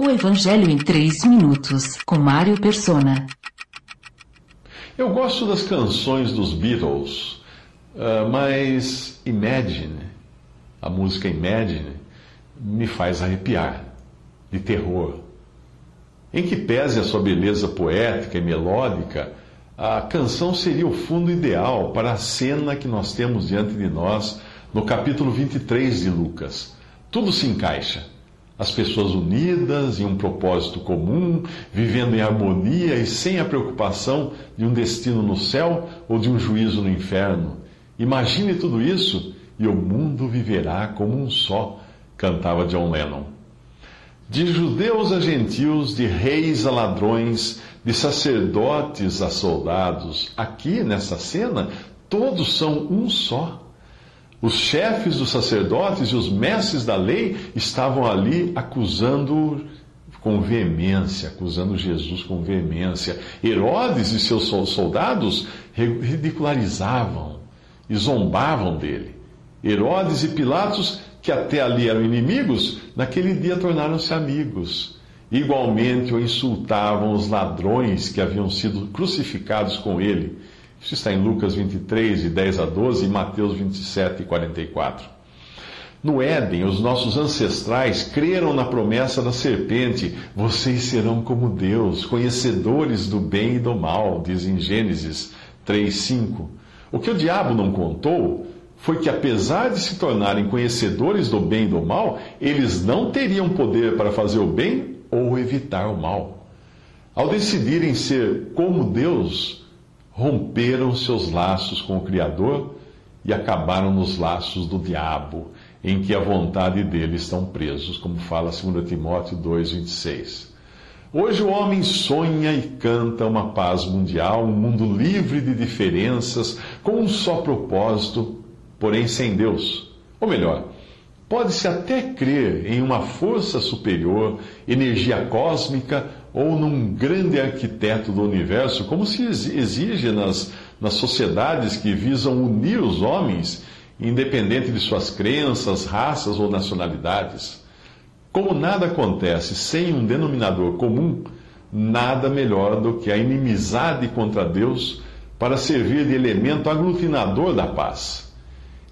O Evangelho em 3 minutos, com Mário Persona. Eu gosto das canções dos Beatles, uh, mas Imagine, a música Imagine, me faz arrepiar, de terror. Em que pese a sua beleza poética e melódica, a canção seria o fundo ideal para a cena que nós temos diante de nós no capítulo 23 de Lucas. Tudo se encaixa as pessoas unidas em um propósito comum, vivendo em harmonia e sem a preocupação de um destino no céu ou de um juízo no inferno. Imagine tudo isso e o mundo viverá como um só, cantava John Lennon. De judeus a gentios, de reis a ladrões, de sacerdotes a soldados, aqui nessa cena, todos são um só. Os chefes dos sacerdotes e os mestres da lei estavam ali acusando com veemência, acusando Jesus com veemência. Herodes e seus soldados ridicularizavam e zombavam dele. Herodes e Pilatos, que até ali eram inimigos, naquele dia tornaram-se amigos. Igualmente o insultavam os ladrões que haviam sido crucificados com ele isso está em Lucas 23, de 10 a 12, e Mateus 27, 44. No Éden, os nossos ancestrais creram na promessa da serpente: vocês serão como Deus, conhecedores do bem e do mal, diz em Gênesis 3, 5. O que o diabo não contou foi que, apesar de se tornarem conhecedores do bem e do mal, eles não teriam poder para fazer o bem ou evitar o mal. Ao decidirem ser como Deus, romperam seus laços com o Criador e acabaram nos laços do diabo, em que a vontade dele estão presos, como fala 2 Timóteo 2,26. Hoje o homem sonha e canta uma paz mundial, um mundo livre de diferenças, com um só propósito, porém sem Deus. Ou melhor, pode-se até crer em uma força superior, energia cósmica ou num grande arquiteto do universo, como se exige nas, nas sociedades que visam unir os homens, independente de suas crenças, raças ou nacionalidades. Como nada acontece sem um denominador comum, nada melhor do que a inimizade contra Deus para servir de elemento aglutinador da paz.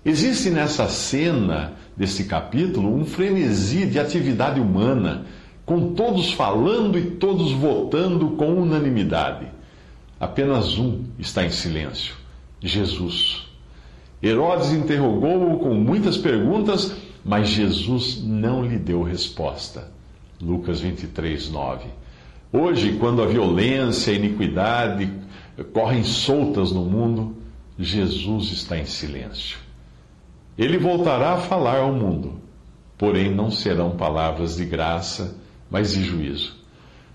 Existe nessa cena desse capítulo um frenesi de atividade humana com todos falando e todos votando com unanimidade. Apenas um está em silêncio: Jesus. Herodes interrogou-o com muitas perguntas, mas Jesus não lhe deu resposta. Lucas 23, 9. Hoje, quando a violência e a iniquidade correm soltas no mundo, Jesus está em silêncio. Ele voltará a falar ao mundo, porém não serão palavras de graça mas de juízo.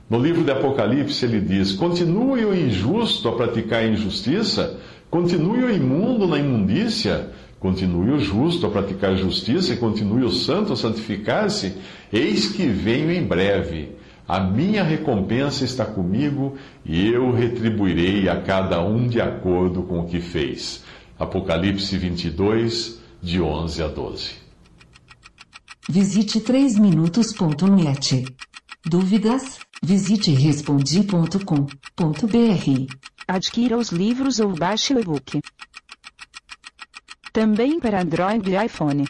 No livro de Apocalipse ele diz: Continue o injusto a praticar a injustiça, continue o imundo na imundícia, continue o justo a praticar justiça, e continue o santo a santificar-se. Eis que venho em breve. A minha recompensa está comigo e eu retribuirei a cada um de acordo com o que fez. Apocalipse 22, de 11 a 12. Visite 3minutos.net. Dúvidas? Visite respondi.com.br. Adquira os livros ou baixe o e-book. Também para Android e iPhone.